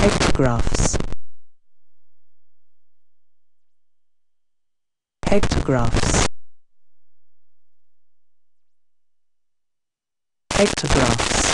hectographs hectographs hectographs